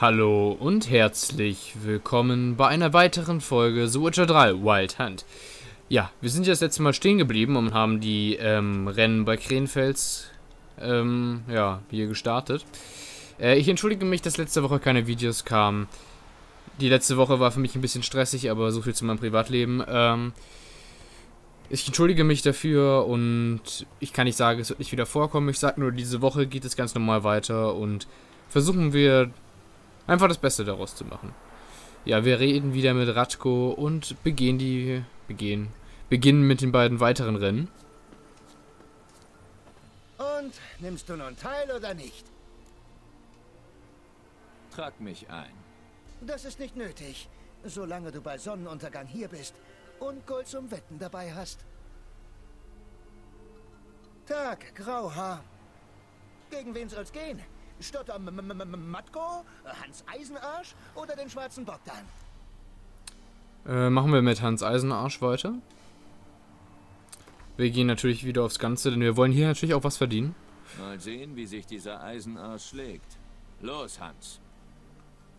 Hallo und herzlich willkommen bei einer weiteren Folge The Witcher 3 Wild Hunt. Ja, wir sind ja das letzte Mal stehen geblieben und haben die ähm, Rennen bei Krenfels ähm, ja, hier gestartet. Äh, ich entschuldige mich, dass letzte Woche keine Videos kamen. Die letzte Woche war für mich ein bisschen stressig, aber so viel zu meinem Privatleben. Ähm, ich entschuldige mich dafür und ich kann nicht sagen, es wird nicht wieder vorkommen. Ich sage nur, diese Woche geht es ganz normal weiter und versuchen wir Einfach das Beste daraus zu machen. Ja, wir reden wieder mit Ratko und begehen die. begehen. Beginnen mit den beiden weiteren Rennen. Und nimmst du nun teil oder nicht? Trag mich ein. Das ist nicht nötig, solange du bei Sonnenuntergang hier bist und Gold zum Wetten dabei hast. Tag, Grauhaar. Gegen wen soll's gehen? Stotter Matko, Hans Eisenarsch oder den schwarzen Bogdan? Äh, machen wir mit Hans Eisenarsch weiter. Wir gehen natürlich wieder aufs Ganze, denn wir wollen hier natürlich auch was verdienen. Mal sehen, wie sich dieser Eisenarsch schlägt. Los, Hans.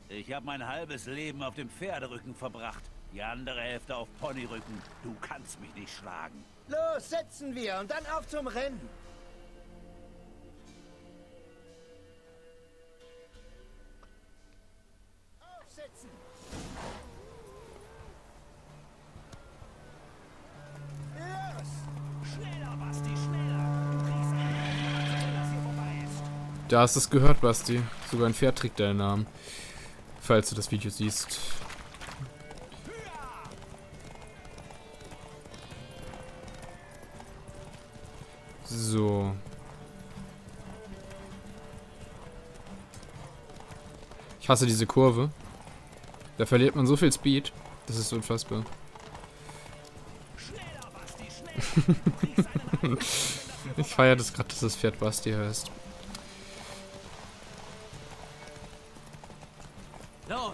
Ich habe mein halbes Leben auf dem Pferderücken verbracht. Die andere Hälfte auf Ponyrücken. Du kannst mich nicht schlagen. Los, setzen wir und dann auf zum Rennen. Da hast du es gehört, Basti. Sogar ein Pferd trägt deinen Namen. Falls du das Video siehst. So. Ich hasse diese Kurve. Da verliert man so viel Speed. Das ist unfassbar. ich feiere das gerade, dass das Pferd Basti heißt.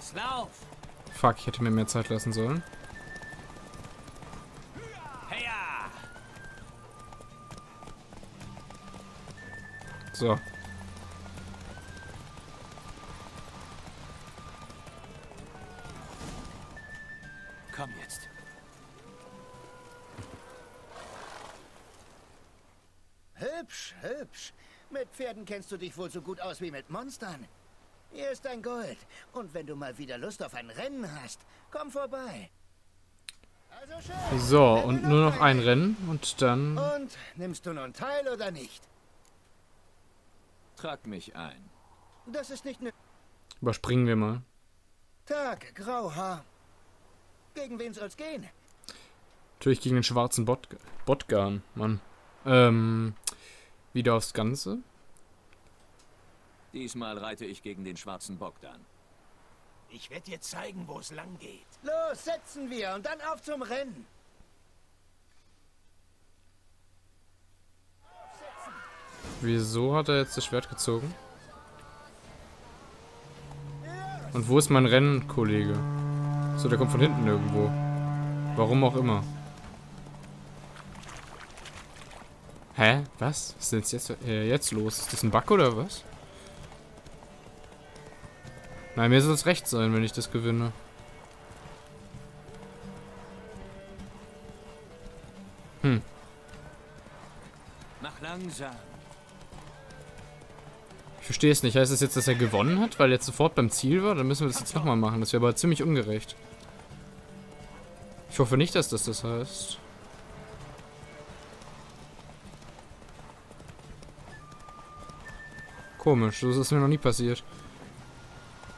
Los, lauf! Fuck, ich hätte mir mehr Zeit lassen sollen. Heya! So. Komm jetzt. Hübsch, hübsch. Mit Pferden kennst du dich wohl so gut aus wie mit Monstern. Hier ist dein Gold. Und wenn du mal wieder Lust auf ein Rennen hast, komm vorbei. Also schön. So, und nur noch ein Rennen und dann... Und nimmst du nun teil oder nicht? Trag mich ein. Das ist nicht ne... Überspringen wir mal. Tag, Grauhaar. Gegen wen soll's gehen? Natürlich gegen den schwarzen Bot Botgarn, Mann. Ähm, wieder aufs Ganze. Diesmal reite ich gegen den schwarzen Bogdan. Ich werde dir zeigen, wo es lang geht. Los, setzen wir und dann auf zum Rennen. Wieso hat er jetzt das Schwert gezogen? Und wo ist mein Rennkollege? So, der kommt von hinten irgendwo. Warum auch immer. Hä? Was? Was ist denn jetzt, äh, jetzt los? Ist das ein Bug oder was? Nein, mir soll es recht sein, wenn ich das gewinne. Hm. Mach langsam. Ich verstehe es nicht. Heißt das jetzt, dass er gewonnen hat, weil er jetzt sofort beim Ziel war? Dann müssen wir das jetzt nochmal machen. Das wäre aber ziemlich ungerecht. Ich hoffe nicht, dass das das heißt. Komisch, das ist mir noch nie passiert.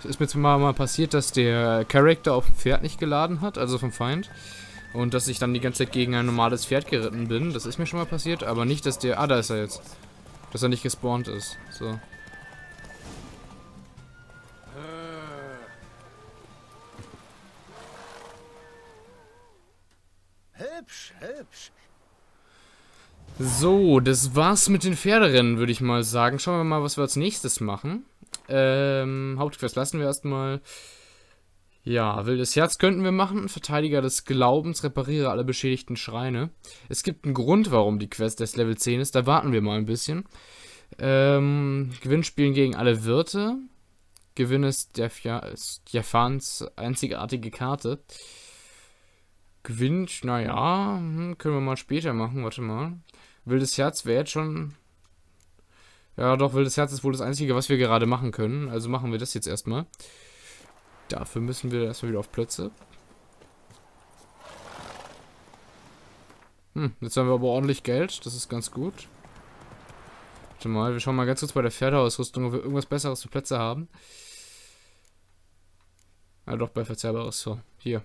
Ist mir zwar mal passiert, dass der Charakter auf dem Pferd nicht geladen hat, also vom Feind. Und dass ich dann die ganze Zeit gegen ein normales Pferd geritten bin. Das ist mir schon mal passiert, aber nicht, dass der... Ah, da ist er jetzt. Dass er nicht gespawnt ist. So. Hübsch, hübsch. So, das war's mit den Pferderennen, würde ich mal sagen. Schauen wir mal, was wir als nächstes machen. Ähm, Hauptquest lassen wir erstmal. Ja, wildes Herz könnten wir machen. Verteidiger des Glaubens, repariere alle beschädigten Schreine. Es gibt einen Grund, warum die Quest des Level 10 ist. Da warten wir mal ein bisschen. Ähm, Gewinnspielen gegen alle Wirte. Gewinne Stefans einzigartige Karte. Gewinnt, naja, hm, können wir mal später machen, warte mal. Wildes Herz wäre jetzt schon... Ja, doch, Wildes Herz ist wohl das Einzige, was wir gerade machen können. Also machen wir das jetzt erstmal. Dafür müssen wir erstmal wieder auf Plötze. Hm, jetzt haben wir aber ordentlich Geld. Das ist ganz gut. Warte mal, wir schauen mal ganz kurz bei der Pferdeausrüstung, ob wir irgendwas Besseres für Plätze haben. Ja, doch, bei Verzehrbares. So, hier.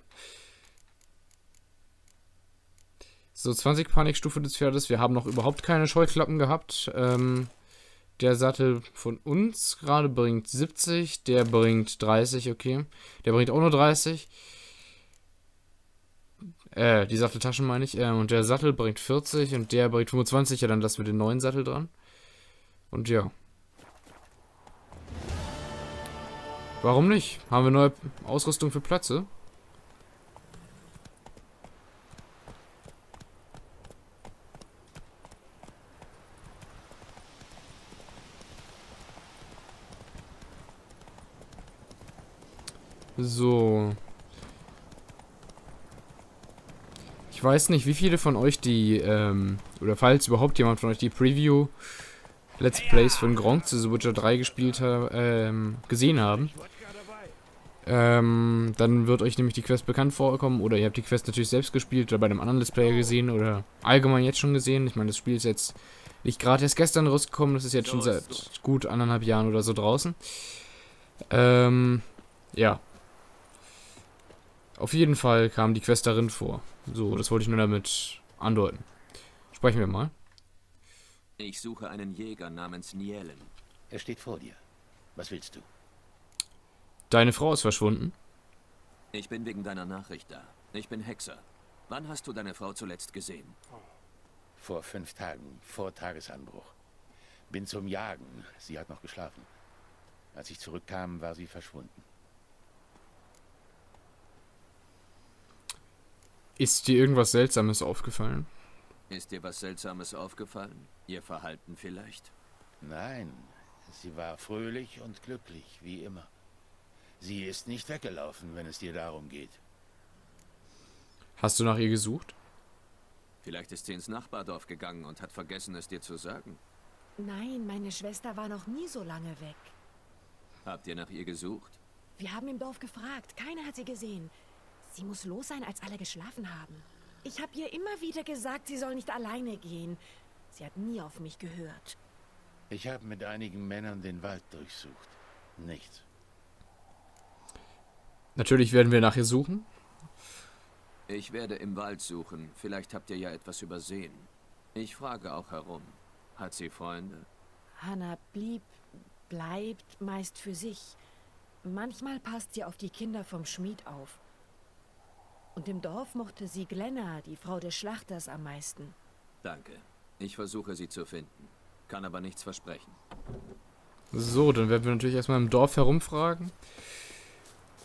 So, 20 Panikstufe des Pferdes. Wir haben noch überhaupt keine Scheuklappen gehabt. Ähm, der Sattel von uns gerade bringt 70. Der bringt 30, okay. Der bringt auch nur 30. Äh, die Satteltaschen meine ich. Äh, und der Sattel bringt 40 und der bringt 25. Ja, dann lassen wir den neuen Sattel dran. Und ja. Warum nicht? Haben wir neue Ausrüstung für Plätze? So. Ich weiß nicht, wie viele von euch die, ähm, oder falls überhaupt jemand von euch die Preview Let's Plays von Gronk zu The Witcher 3 gespielt ha ähm, gesehen haben. Ähm, dann wird euch nämlich die Quest bekannt vorkommen oder ihr habt die Quest natürlich selbst gespielt oder bei einem anderen Let's Player gesehen oder allgemein jetzt schon gesehen. Ich meine, das Spiel ist jetzt nicht gerade erst gestern rausgekommen, das ist jetzt schon seit gut anderthalb Jahren oder so draußen. Ähm, ja, auf jeden Fall kam die Quest darin vor. So, das wollte ich nur damit andeuten. Sprechen wir mal. Ich suche einen Jäger namens Nielen. Er steht vor dir. Was willst du? Deine Frau ist verschwunden. Ich bin wegen deiner Nachricht da. Ich bin Hexer. Wann hast du deine Frau zuletzt gesehen? Vor fünf Tagen, vor Tagesanbruch. Bin zum Jagen. Sie hat noch geschlafen. Als ich zurückkam, war sie verschwunden. Ist dir irgendwas Seltsames aufgefallen? Ist dir was Seltsames aufgefallen? Ihr Verhalten vielleicht? Nein, sie war fröhlich und glücklich, wie immer. Sie ist nicht weggelaufen, wenn es dir darum geht. Hast du nach ihr gesucht? Vielleicht ist sie ins Nachbardorf gegangen und hat vergessen, es dir zu sagen. Nein, meine Schwester war noch nie so lange weg. Habt ihr nach ihr gesucht? Wir haben im Dorf gefragt. Keiner hat sie gesehen. Sie muss los sein, als alle geschlafen haben. Ich habe ihr immer wieder gesagt, sie soll nicht alleine gehen. Sie hat nie auf mich gehört. Ich habe mit einigen Männern den Wald durchsucht. Nichts. Natürlich werden wir nach ihr suchen. Ich werde im Wald suchen. Vielleicht habt ihr ja etwas übersehen. Ich frage auch herum. Hat sie Freunde? Hannah blieb, bleibt meist für sich. Manchmal passt sie auf die Kinder vom Schmied auf. Und im Dorf mochte sie Glenna, die Frau des Schlachters, am meisten. Danke. Ich versuche sie zu finden. Kann aber nichts versprechen. So, dann werden wir natürlich erstmal im Dorf herumfragen.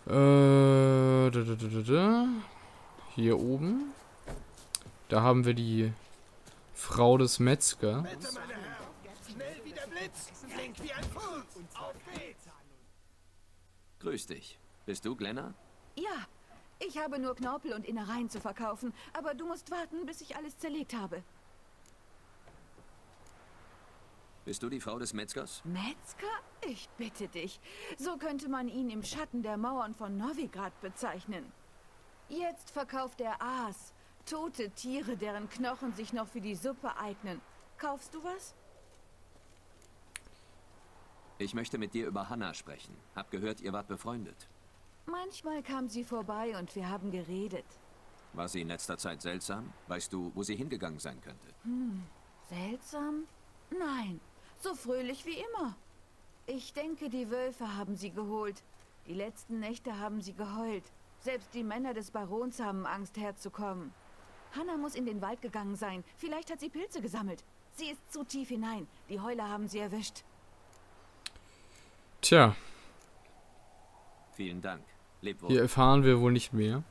Äh, da, da, da, da, Hier oben. Da haben wir die Frau des Metzger. Grüß dich. Bist du Glenna? Ja, ich habe nur Knorpel und Innereien zu verkaufen, aber du musst warten, bis ich alles zerlegt habe. Bist du die Frau des Metzgers? Metzger? Ich bitte dich. So könnte man ihn im Schatten der Mauern von Novigrad bezeichnen. Jetzt verkauft er Aas. Tote Tiere, deren Knochen sich noch für die Suppe eignen. Kaufst du was? Ich möchte mit dir über Hannah sprechen. Hab gehört, ihr wart befreundet. Manchmal kam sie vorbei und wir haben geredet. War sie in letzter Zeit seltsam? Weißt du, wo sie hingegangen sein könnte? Hm, seltsam? Nein, so fröhlich wie immer. Ich denke, die Wölfe haben sie geholt. Die letzten Nächte haben sie geheult. Selbst die Männer des Barons haben Angst herzukommen. Hannah muss in den Wald gegangen sein. Vielleicht hat sie Pilze gesammelt. Sie ist zu tief hinein. Die Heuler haben sie erwischt. Tja. Vielen Dank. Leb wohl. Hier erfahren wir wohl nicht mehr.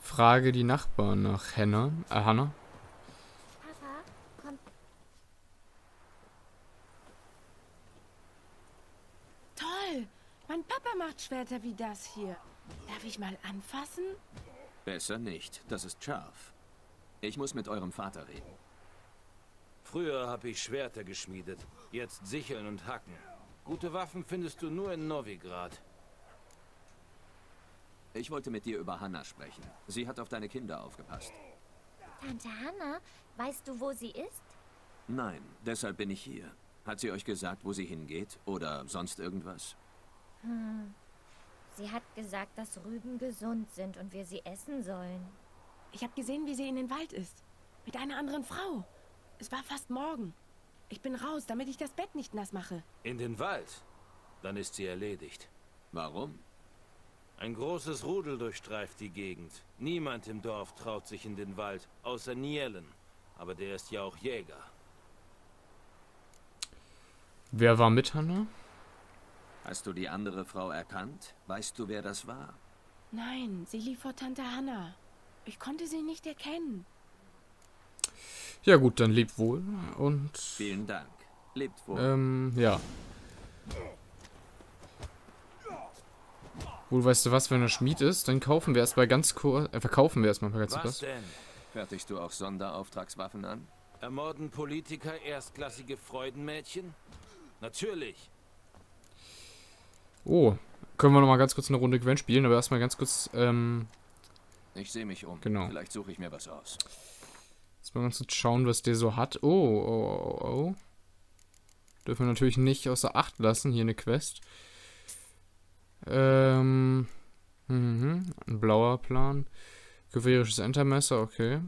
Frage die Nachbarn nach Hannah. Äh, Hannah. Papa, komm. Toll! Mein Papa macht Schwerter wie das hier. Darf ich mal anfassen? Besser nicht. Das ist scharf. Ich muss mit eurem Vater reden. Früher habe ich Schwerter geschmiedet. Jetzt Sicheln und Hacken. Gute Waffen findest du nur in Novigrad. Ich wollte mit dir über Hannah sprechen. Sie hat auf deine Kinder aufgepasst. Tante Hannah, weißt du, wo sie ist? Nein, deshalb bin ich hier. Hat sie euch gesagt, wo sie hingeht? Oder sonst irgendwas? Hm. Sie hat gesagt, dass Rüben gesund sind und wir sie essen sollen. Ich habe gesehen, wie sie in den Wald ist. Mit einer anderen Frau. Es war fast morgen. Ich bin raus, damit ich das Bett nicht nass mache. In den Wald? Dann ist sie erledigt. Warum? Ein großes Rudel durchstreift die Gegend. Niemand im Dorf traut sich in den Wald, außer Nielen. Aber der ist ja auch Jäger. Wer war mit Hannah? Hast du die andere Frau erkannt? Weißt du, wer das war? Nein, sie lief vor Tante Hannah. Ich konnte sie nicht erkennen. Ja gut, dann lebt wohl und... Vielen Dank. Lebt wohl. Ähm, ja. Wohl, weißt du was, wenn er Schmied ist, dann kaufen wir erstmal ganz kurz... Äh, verkaufen wir erstmal ganz Was kurz. denn? Fertigst du auch Sonderauftragswaffen an? Ermorden Politiker erstklassige Freudenmädchen? Natürlich. Oh, können wir nochmal ganz kurz eine Runde Gwen spielen, aber erstmal ganz kurz, ähm... Ich sehe mich um. Genau. Vielleicht suche ich mir was aus. Jetzt mal ganz kurz schauen, was der so hat. Oh, oh, oh, oh. Dürfen wir natürlich nicht außer Acht lassen. Hier eine Quest. Ähm. Mhm. Ein blauer Plan. Gewehrisches Entermesser, okay.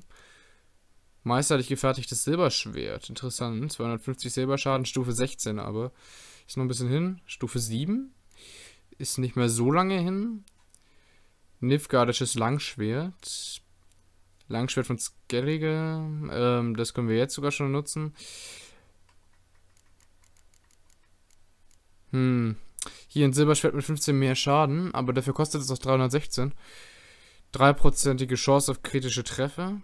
Meisterlich gefertigtes Silberschwert. Interessant. 250 Silberschaden, Stufe 16 aber. Ist noch ein bisschen hin. Stufe 7. Ist nicht mehr so lange hin. Nilfgaardisches Langschwert. Langschwert von Skellige. Ähm, das können wir jetzt sogar schon nutzen. Hm. Hier ein Silberschwert mit 15 mehr Schaden, aber dafür kostet es auch 316. 3%ige Chance auf kritische Treffer.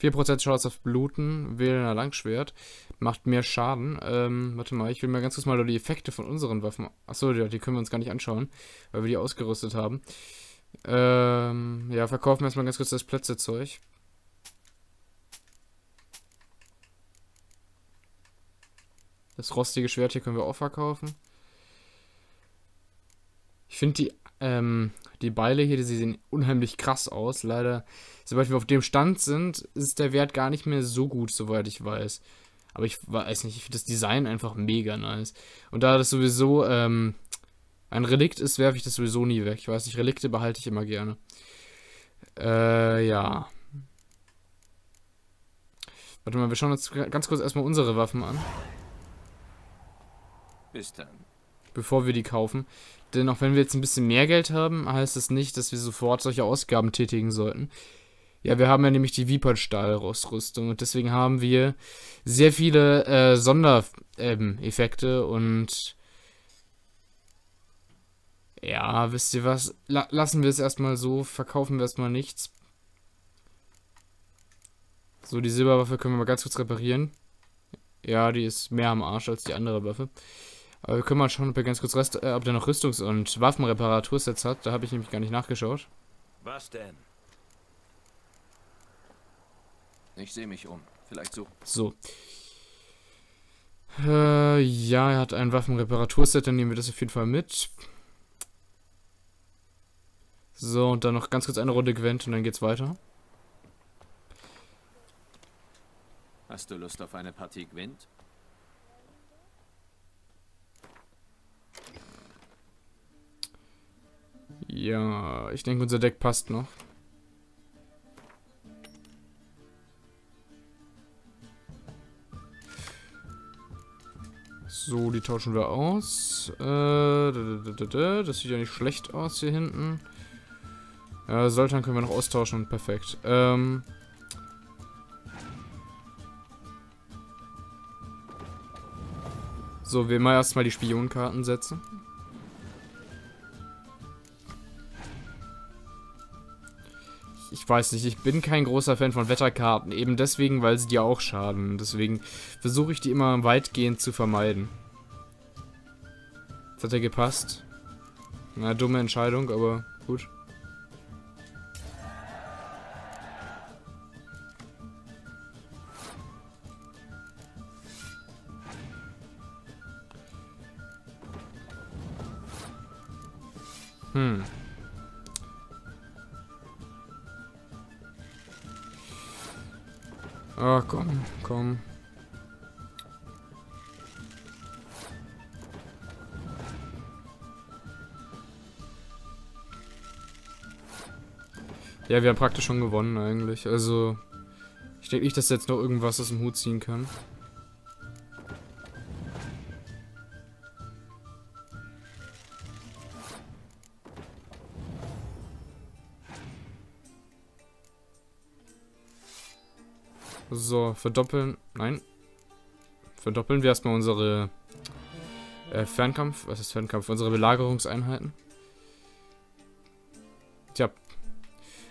4% Chance auf Bluten, wählender Langschwert. Macht mehr Schaden. Ähm, warte mal, ich will mal ganz kurz mal die Effekte von unseren Waffen. Achso, die, die können wir uns gar nicht anschauen, weil wir die ausgerüstet haben. Ähm, ja, verkaufen wir erstmal ganz kurz das Plätzezeug. Das rostige Schwert hier können wir auch verkaufen. Ich finde die, ähm, die Beile hier, die sehen unheimlich krass aus. Leider, sobald wir auf dem Stand sind, ist der Wert gar nicht mehr so gut, soweit ich weiß. Aber ich weiß nicht, ich finde das Design einfach mega nice. Und da das sowieso, ähm, ein Relikt ist, werfe ich das sowieso nie weg. Ich weiß nicht, Relikte behalte ich immer gerne. Äh, ja. Warte mal, wir schauen uns ganz kurz erstmal unsere Waffen an. Bis dann. Bevor wir die kaufen. Denn auch wenn wir jetzt ein bisschen mehr Geld haben, heißt das nicht, dass wir sofort solche Ausgaben tätigen sollten. Ja, wir haben ja nämlich die Viperstahl-Rüstung und deswegen haben wir sehr viele äh, Sondereffekte und ja, wisst ihr was? La lassen wir es erstmal so, verkaufen wir erstmal nichts. So, die Silberwaffe können wir mal ganz kurz reparieren. Ja, die ist mehr am Arsch als die andere Waffe. Aber wir können mal schauen, ob er ganz kurz Rest, äh, ob der noch Rüstungs- und Waffenreparatursets hat. Da habe ich nämlich gar nicht nachgeschaut. Was denn? Ich sehe mich um. Vielleicht so. So. Äh, ja, er hat ein Waffenreparaturset, dann nehmen wir das auf jeden Fall mit. So, und dann noch ganz kurz eine Runde Gwent und dann geht's weiter. Hast du Lust auf eine Partie Gwent? Ja, ich denke, unser Deck passt noch. So, die tauschen wir aus. Äh, das sieht ja nicht schlecht aus hier hinten. Ja, Sultan können wir noch austauschen. Perfekt. Ähm... So, wir mal erstmal die Spionkarten setzen. Ich weiß nicht, ich bin kein großer Fan von Wetterkarten. Eben deswegen, weil sie dir auch schaden. Deswegen versuche ich die immer weitgehend zu vermeiden. Jetzt hat er gepasst. Na, dumme Entscheidung, aber gut. Ah, komm, komm. Ja, wir haben praktisch schon gewonnen eigentlich. Also, ich denke nicht, dass jetzt noch irgendwas aus dem Hut ziehen kann. Verdoppeln. Nein. Verdoppeln wir erstmal unsere äh, Fernkampf. Was ist Fernkampf? Unsere Belagerungseinheiten. Tja.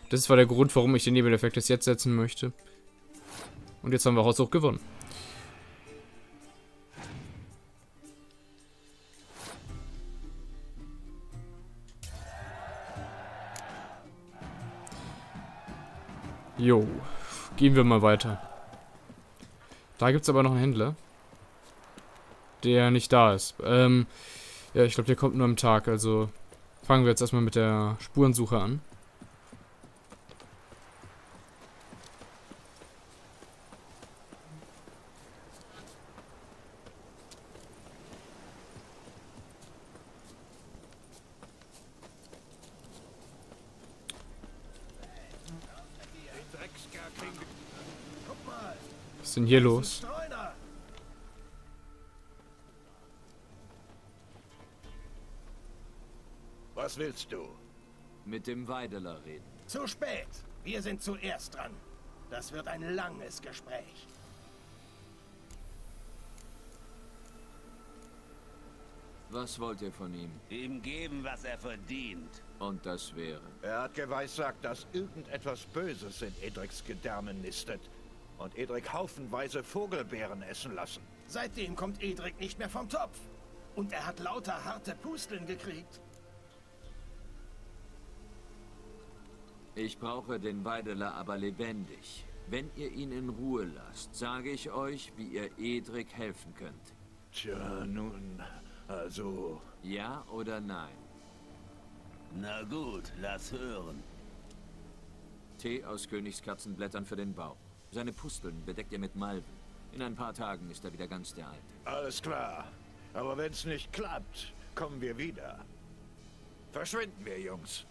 Das war der Grund, warum ich den Nebeleffekt jetzt setzen möchte. Und jetzt haben wir Haushoch gewonnen. Jo. Gehen wir mal weiter. Da gibt es aber noch einen Händler. Der nicht da ist. Ähm, ja, ich glaube, der kommt nur am Tag. Also fangen wir jetzt erstmal mit der Spurensuche an. Was willst du? Mit dem Weideler reden. Zu spät. Wir sind zuerst dran. Das wird ein langes Gespräch. Was wollt ihr von ihm? Ihm geben, was er verdient. Und das wäre. Er hat geweissagt, dass irgendetwas Böses in Edriks Gedärmen nistet. Und Edrik haufenweise Vogelbeeren essen lassen. Seitdem kommt Edrik nicht mehr vom Topf. Und er hat lauter harte Pusteln gekriegt. Ich brauche den Weideler aber lebendig. Wenn ihr ihn in Ruhe lasst, sage ich euch, wie ihr Edrik helfen könnt. Tja, nun, also... Ja oder nein? Na gut, lass hören. Tee aus Königskatzenblättern für den Bauch. Seine Pusteln bedeckt ihr mit Malven. In ein paar Tagen ist er wieder ganz der Alte. Alles klar. Aber wenn's nicht klappt, kommen wir wieder. Verschwinden wir, Jungs.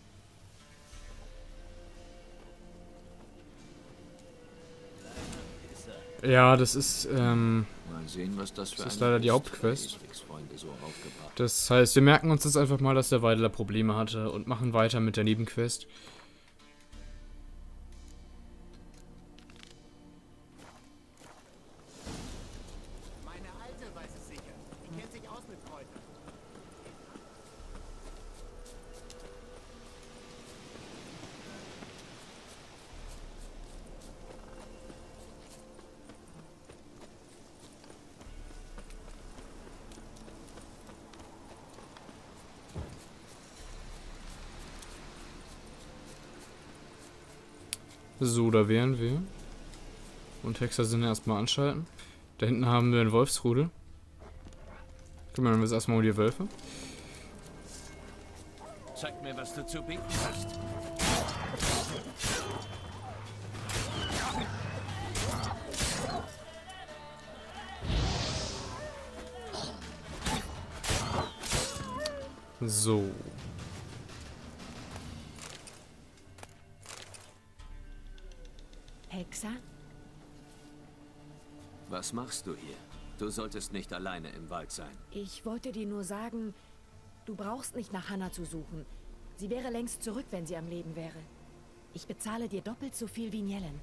Ja, das ist, ähm, sehen, das Das ist leider die Hauptquest. Das heißt, wir merken uns jetzt einfach mal, dass der Weideler Probleme hatte und machen weiter mit der Nebenquest. So, da wären wir. Und Hexer sind erstmal anschalten. Da hinten haben wir einen Wolfsrudel. Kümmern wir uns erstmal um die Wölfe. Zeig mir, was du zu bieten hast. So. Hexer? Was machst du hier? Du solltest nicht alleine im Wald sein. Ich wollte dir nur sagen, du brauchst nicht nach Hannah zu suchen. Sie wäre längst zurück, wenn sie am Leben wäre. Ich bezahle dir doppelt so viel wie Nielen.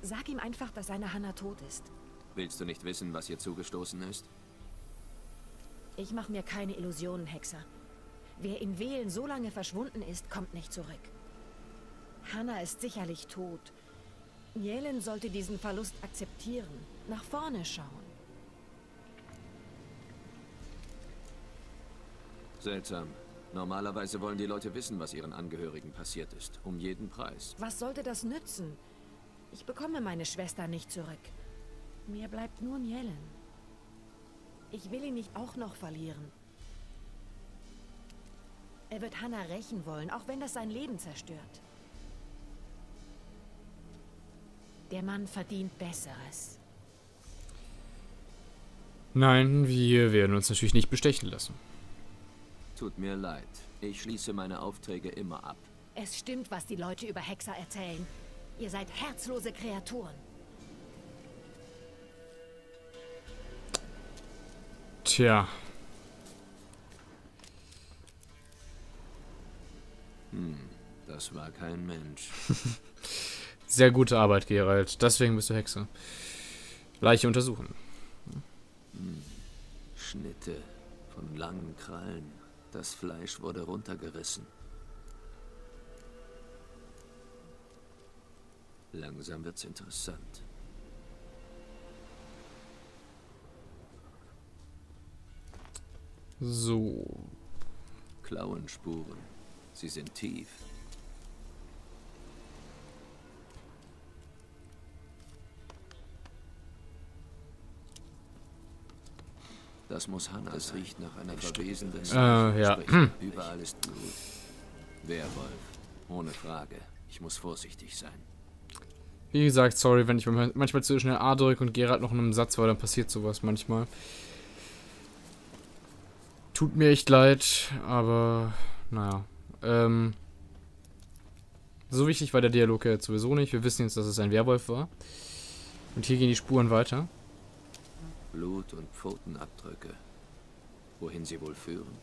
Sag ihm einfach, dass seine Hannah tot ist. Willst du nicht wissen, was ihr zugestoßen ist? Ich mache mir keine Illusionen, Hexer. Wer in Wählen so lange verschwunden ist, kommt nicht zurück. Hannah ist sicherlich tot. Nielen sollte diesen Verlust akzeptieren. Nach vorne schauen. Seltsam. Normalerweise wollen die Leute wissen, was ihren Angehörigen passiert ist. Um jeden Preis. Was sollte das nützen? Ich bekomme meine Schwester nicht zurück. Mir bleibt nur Nielen. Ich will ihn nicht auch noch verlieren. Er wird Hannah rächen wollen, auch wenn das sein Leben zerstört. Der Mann verdient Besseres. Nein, wir werden uns natürlich nicht bestechen lassen. Tut mir leid. Ich schließe meine Aufträge immer ab. Es stimmt, was die Leute über Hexer erzählen. Ihr seid herzlose Kreaturen. Tja. Hm, das war kein Mensch. Sehr gute Arbeit, Gerald. Deswegen bist du Hexe. Leiche untersuchen. Schnitte von langen Krallen. Das Fleisch wurde runtergerissen. Langsam wird's interessant. So. Klauenspuren. Sie sind tief. Das muss Hannah. Es riecht nach einer verwesenden. Äh, ja. Überall ist Blut. Werwolf. Ohne Frage. Ich muss vorsichtig sein. Wie gesagt, sorry, wenn ich manchmal zu schnell A drücke und Gerald noch in einem Satz war, dann passiert sowas manchmal. Tut mir echt leid, aber naja. Ähm, so wichtig war der Dialog jetzt sowieso nicht. Wir wissen jetzt, dass es ein Werwolf war. Und hier gehen die Spuren weiter. Blut und Pfotenabdrücke. Wohin sie wohl führen?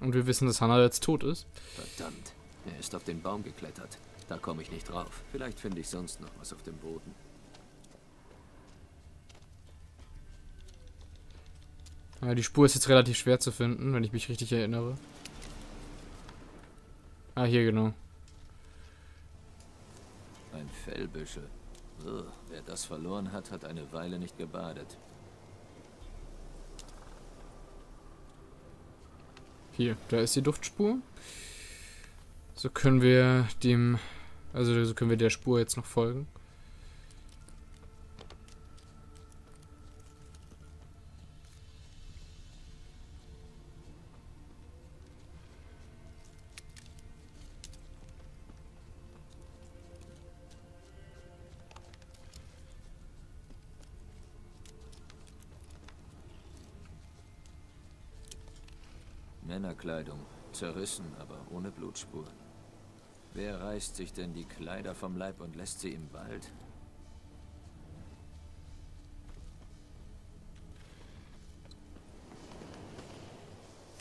Und wir wissen, dass Hannah jetzt tot ist. Verdammt, er ist auf den Baum geklettert. Da komme ich nicht drauf. Vielleicht finde ich sonst noch was auf dem Boden. Ja, die Spur ist jetzt relativ schwer zu finden, wenn ich mich richtig erinnere. Ah, hier genau. Ein Fellbüschel. Wer das verloren hat, hat eine Weile nicht gebadet. Hier, da ist die Duftspur. So können wir dem, also so können wir der Spur jetzt noch folgen. Männerkleidung. Zerrissen, aber ohne Blutspuren. Wer reißt sich denn die Kleider vom Leib und lässt sie im Wald?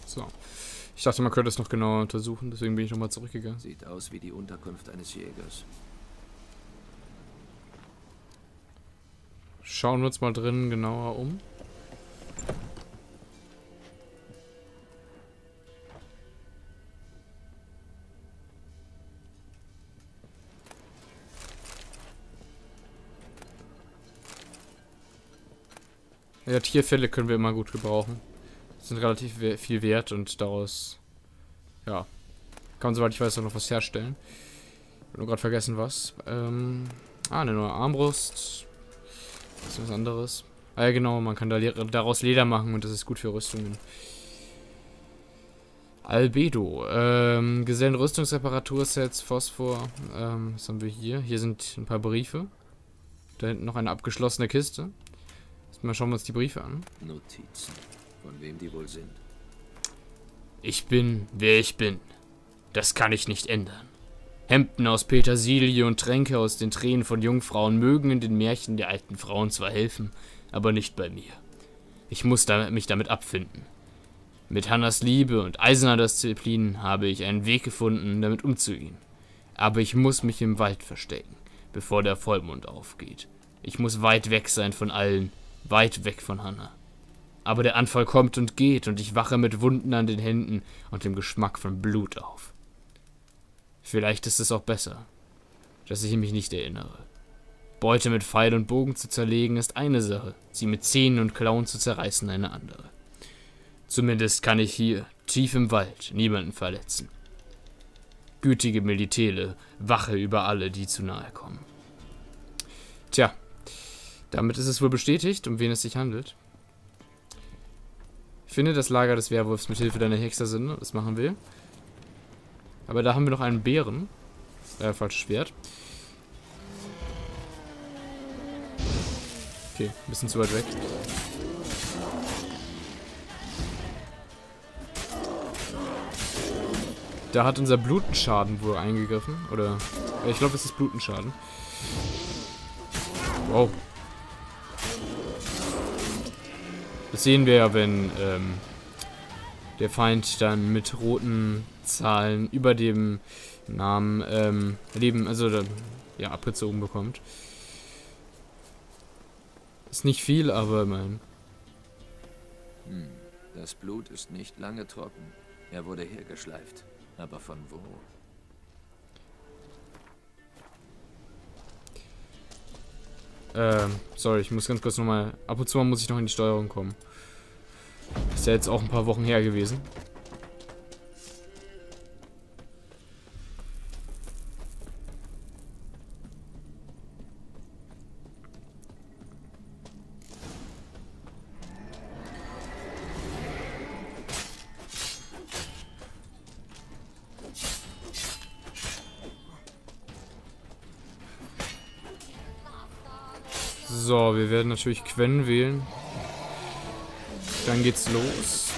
So. Ich dachte, man könnte es noch genauer untersuchen, deswegen bin ich nochmal zurückgegangen. Sieht aus wie die Unterkunft eines Jägers. Schauen wir uns mal drinnen genauer um. Ja, Tierfälle können wir immer gut gebrauchen. Sind relativ viel wert und daraus, ja, kann man, soweit ich weiß, auch noch was herstellen. Ich habe nur gerade vergessen, was. Ähm, ah, eine neue Armbrust. Das ist was anderes. Ah ja, genau, man kann da daraus Leder machen und das ist gut für Rüstungen. Albedo. Ähm, Gesellenrüstungsreparatursets, Phosphor. Ähm, was haben wir hier? Hier sind ein paar Briefe. Da hinten noch eine abgeschlossene Kiste. Mal schauen wir uns die Briefe an. Notizen. Von wem die wohl sind. Ich bin, wer ich bin. Das kann ich nicht ändern. Hemden aus Petersilie und Tränke aus den Tränen von Jungfrauen mögen in den Märchen der alten Frauen zwar helfen, aber nicht bei mir. Ich muss da, mich damit abfinden. Mit Hannas Liebe und eiserner Disziplin habe ich einen Weg gefunden, damit umzugehen. Aber ich muss mich im Wald verstecken, bevor der Vollmond aufgeht. Ich muss weit weg sein von allen, weit weg von Hannah. Aber der Anfall kommt und geht und ich wache mit Wunden an den Händen und dem Geschmack von Blut auf. Vielleicht ist es auch besser, dass ich mich nicht erinnere. Beute mit Pfeil und Bogen zu zerlegen ist eine Sache, sie mit Zähnen und Klauen zu zerreißen eine andere. Zumindest kann ich hier, tief im Wald, niemanden verletzen. Gütige Militäre, Wache über alle, die zu nahe kommen. Tja, damit ist es wohl bestätigt, um wen es sich handelt. Finde das Lager des Werwolfs mit Hilfe deiner Hexersinne. Das machen wir. Aber da haben wir noch einen Bären. Äh, falsches Schwert. Okay, ein bisschen zu weit weg. Da hat unser Blutenschaden wohl eingegriffen. Oder, ich glaube, es ist Blutenschaden. Wow. Das sehen wir ja, wenn ähm, der Feind dann mit roten Zahlen über dem Namen ähm, Leben, also ja, abgezogen bekommt. Ist nicht viel, aber immerhin. Hm, das Blut ist nicht lange trocken. Er wurde hergeschleift. Aber von wo? Ähm, sorry, ich muss ganz kurz nochmal... Ab und zu mal muss ich noch in die Steuerung kommen. Ist ja jetzt auch ein paar Wochen her gewesen. Werden natürlich Quen wählen. Dann geht's los.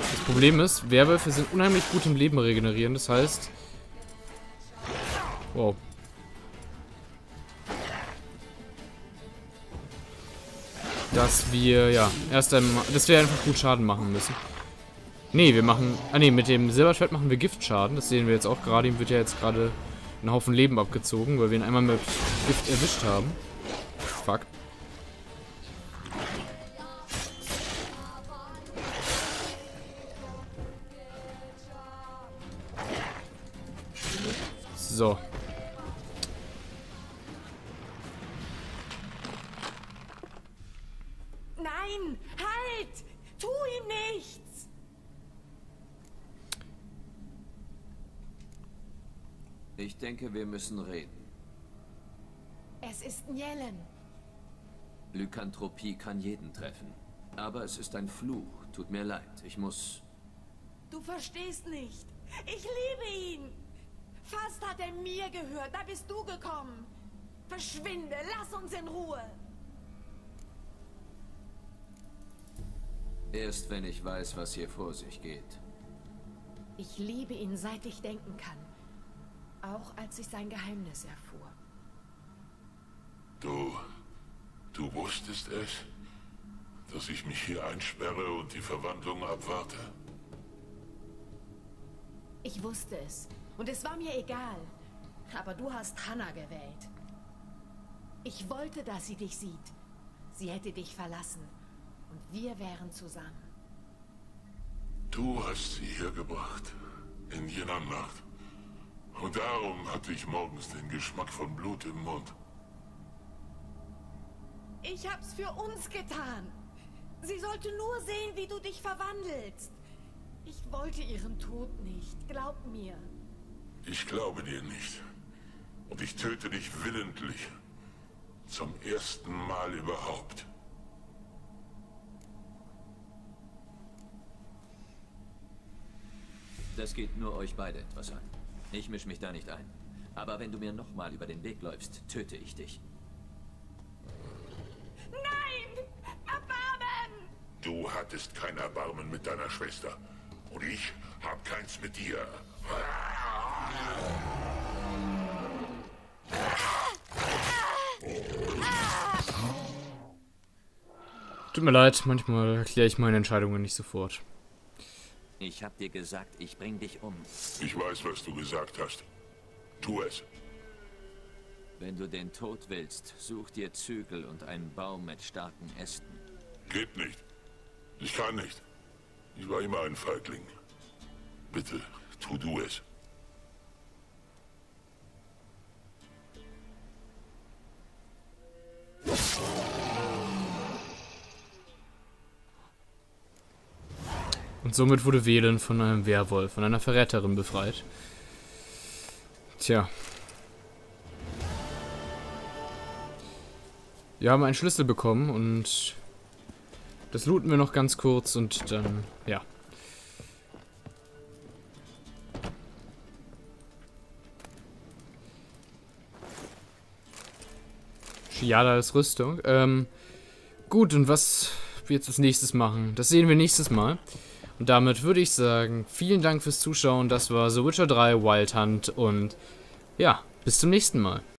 Das Problem ist, Werwölfe sind unheimlich gut im Leben regenerieren. Das heißt... Wow. Dass wir, ja, erst einmal... Dass wir einfach gut Schaden machen müssen. Nee, wir machen... Ah nee, mit dem Silberschwert machen wir Giftschaden. Das sehen wir jetzt auch gerade. Ihm wird ja jetzt gerade einen Haufen Leben abgezogen, weil wir ihn einmal mit Gift erwischt haben. Fuck. So. Ich denke, wir müssen reden. Es ist Njellen. Lykanthropie kann jeden treffen. Aber es ist ein Fluch. Tut mir leid. Ich muss... Du verstehst nicht. Ich liebe ihn. Fast hat er mir gehört. Da bist du gekommen. Verschwinde. Lass uns in Ruhe. Erst wenn ich weiß, was hier vor sich geht. Ich liebe ihn, seit ich denken kann. Auch als ich sein Geheimnis erfuhr. Du... Du wusstest es? Dass ich mich hier einsperre und die Verwandlung abwarte? Ich wusste es. Und es war mir egal. Aber du hast Hannah gewählt. Ich wollte, dass sie dich sieht. Sie hätte dich verlassen. Und wir wären zusammen. Du hast sie hergebracht. In jener Nacht. Und darum hatte ich morgens den Geschmack von Blut im Mund. Ich hab's für uns getan. Sie sollte nur sehen, wie du dich verwandelst. Ich wollte ihren Tod nicht. Glaub mir. Ich glaube dir nicht. Und ich töte dich willentlich. Zum ersten Mal überhaupt. Das geht nur euch beide etwas an. Ich mische mich da nicht ein. Aber wenn du mir nochmal über den Weg läufst, töte ich dich. Nein! Erbarmen! Du hattest kein Erbarmen mit deiner Schwester. Und ich hab keins mit dir. Tut mir leid, manchmal erkläre ich meine Entscheidungen nicht sofort. Ich hab dir gesagt, ich bring dich um. Ich weiß, was du gesagt hast. Tu es. Wenn du den Tod willst, such dir Zügel und einen Baum mit starken Ästen. Geht nicht. Ich kann nicht. Ich war immer ein Feigling. Bitte, tu du es. Und somit wurde Velen von einem Werwolf, von einer Verräterin befreit. Tja. Wir haben einen Schlüssel bekommen und das looten wir noch ganz kurz und dann, ja. Shiada ist Rüstung. Ähm, gut, und was wir jetzt als nächstes machen, das sehen wir nächstes Mal. Und damit würde ich sagen, vielen Dank fürs Zuschauen. Das war The Witcher 3 Wild Hunt und ja, bis zum nächsten Mal.